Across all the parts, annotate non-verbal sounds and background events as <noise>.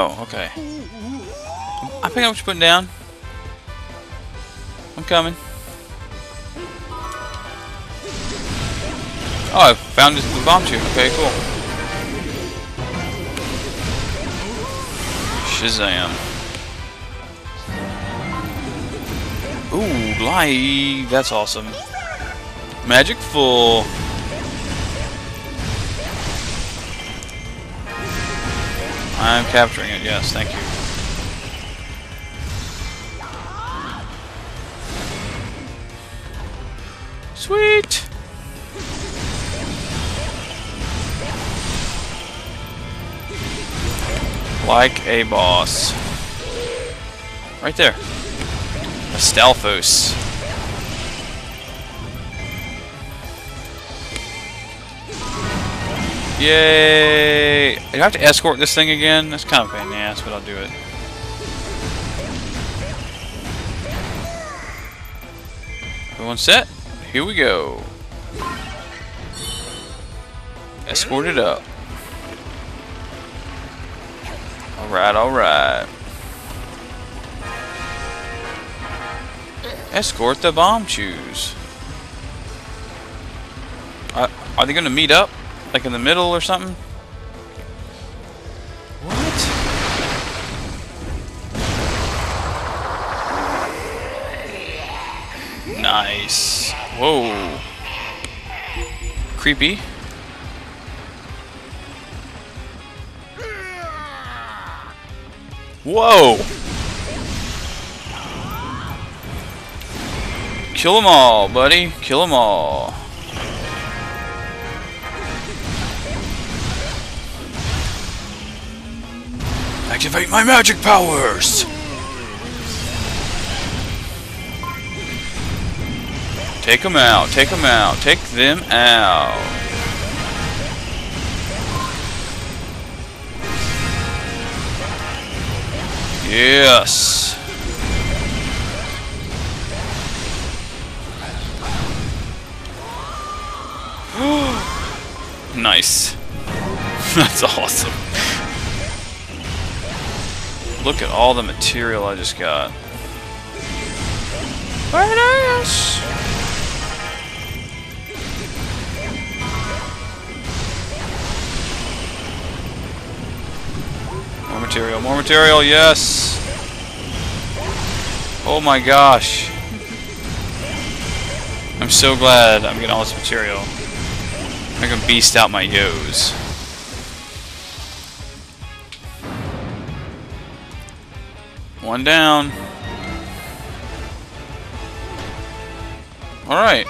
Oh, okay. I pick up what you're putting down. I'm coming. Oh, I found this, the bomb tube. Okay, cool. Shazam. Ooh, glide. That's awesome. Magic full. I'm capturing it, yes, thank you. Sweet! Like a boss. Right there. A Stalfos. Yay! I have to escort this thing again? That's kind of a pain in the ass, but I'll do it. Everyone set? Here we go. Escort it up. Alright, alright. Escort the Bombchus. Uh, are they going to meet up? Like in the middle or something? What? Nice. Whoa. Creepy. Whoa! Kill them all, buddy. Kill them all. Activate my magic powers! Take them out, take them out, take them out. Yes. <gasps> nice. <laughs> That's awesome. Look at all the material I just got. Nice. More material, more material, yes! Oh my gosh. I'm so glad I'm getting all this material. I can beast out my yos. One down. Alright.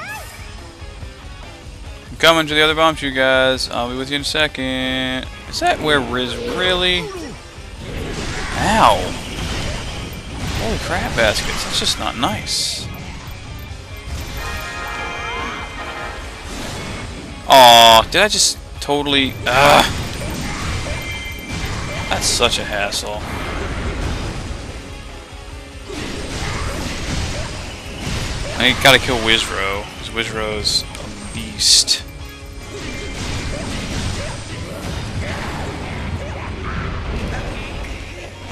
I'm coming to the other bombs, you guys. I'll be with you in a second. Is that where Riz really... Ow! Holy crap baskets, that's just not nice. Aw, did I just totally... Ah! That's such a hassle. I gotta kill Wizzro, because Wizzro's a beast.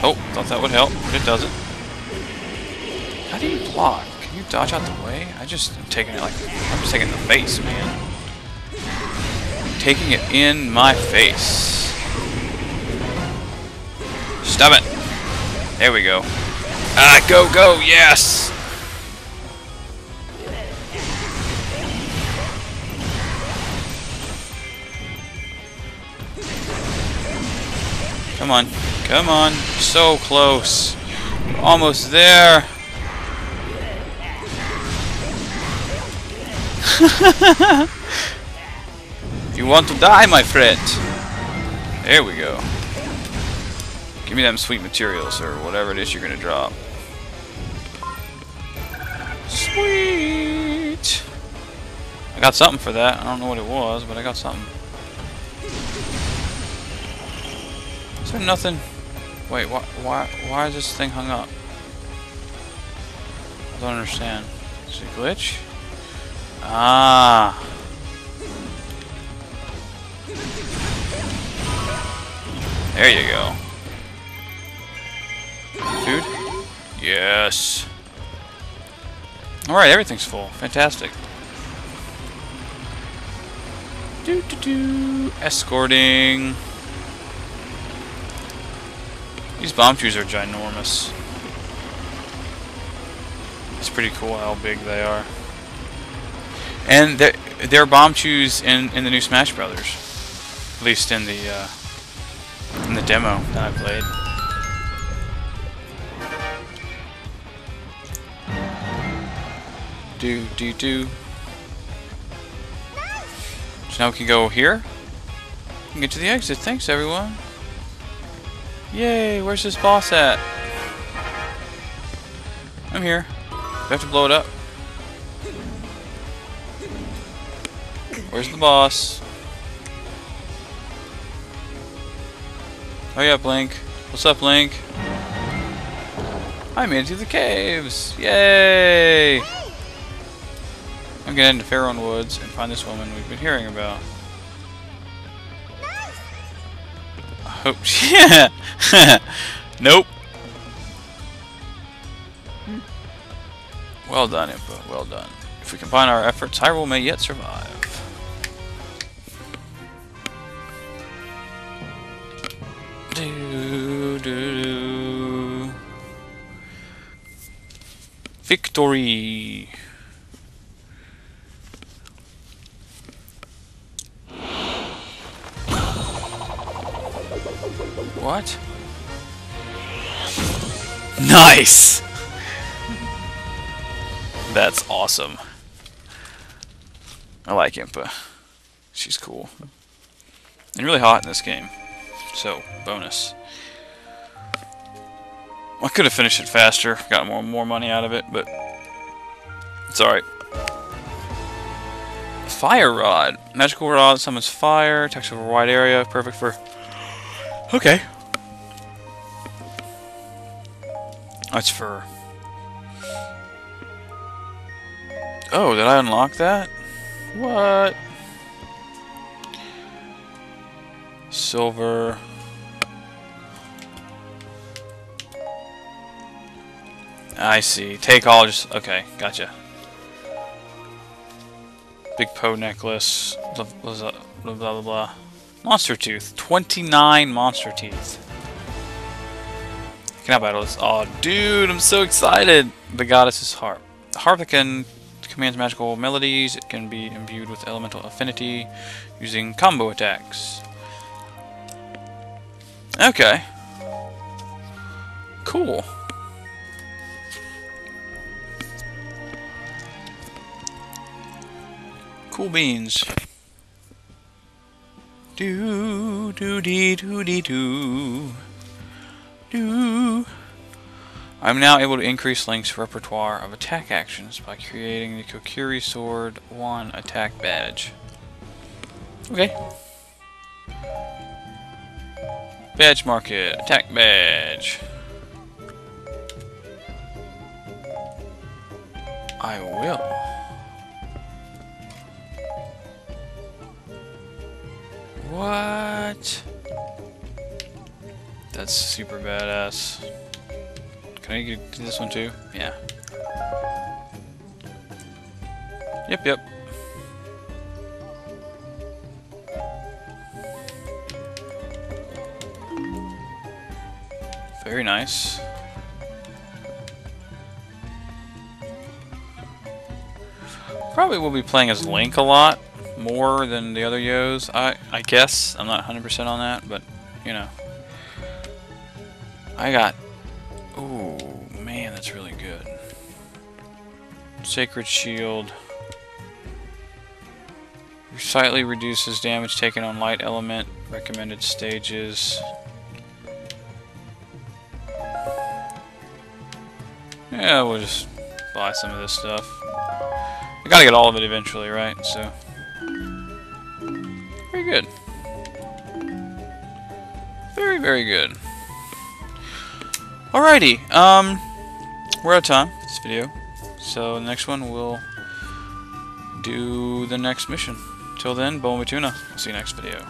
Oh, thought that would help, but it doesn't. How do you block? Can you dodge out the way? I just am taking it like I'm just taking the face, man. Taking it in my face. Stop it. There we go. Ah, go, go, yes! Come on. Come on. So close. Almost there. <laughs> you want to die, my friend? There we go. Give me them sweet materials, or whatever it is you're gonna drop. Sweet! I got something for that. I don't know what it was, but I got something. Is there nothing? Wait, why, why, why is this thing hung up? I don't understand. Is it a glitch? Ah. There you go. Food? Yes. Alright, everything's full. Fantastic. Do do do. Escorting. These Bombchus are ginormous. It's pretty cool how big they are. And they're, they're Bombchus in, in the new Smash Brothers. At least in the uh, in the demo that I played. Do do do. So now we can go here. Can get to the exit. Thanks everyone. Yay, where's this boss at? I'm here. Do I have to blow it up? Where's the boss? Oh yeah, Blink. What's up, Link? I made it to the caves! Yay! I'm gonna head into Faron Woods and find this woman we've been hearing about. <laughs> hope yeah. nope. Well done, Impa. Well done. If we combine our efforts, Hyrule may yet survive. Do, do, do. Victory! What? Nice! That's awesome. I like Impa. She's cool. And really hot in this game. So, bonus. I could have finished it faster, got more more money out of it, but it's alright. Fire Rod. Magical Rod summons fire, attacks over a wide area, perfect for... Okay. That's for... Oh, did I unlock that? What? Silver. I see. Take all, just... Okay, gotcha. Big Poe necklace. Blah, blah, blah, blah. Monster Tooth. 29 Monster Teeth. Can I battle this? Oh, dude, I'm so excited! The Goddess's Harp. The harp that can commands magical melodies. It can be imbued with elemental affinity using combo attacks. Okay. Cool. Cool beans. Do do dee do dee do. Do. I'm now able to increase Link's repertoire of attack actions by creating the Kokiri Sword 1 attack badge. Okay. Badge market. Attack badge. I will. What? That's super badass. Can I get this one too? Yeah. Yep, yep. Very nice. Probably will be playing as Link a lot more than the other Yos. I I guess I'm not 100% on that, but you know. I got. Ooh, man, that's really good. Sacred Shield. Slightly reduces damage taken on light element. Recommended stages. Yeah, we'll just buy some of this stuff. I gotta get all of it eventually, right? So, very good. Very, very good. Alrighty, um, we're out of time for this video. So, the next one, we'll do the next mission. Till then, Boa Matuna. I'll see you next video.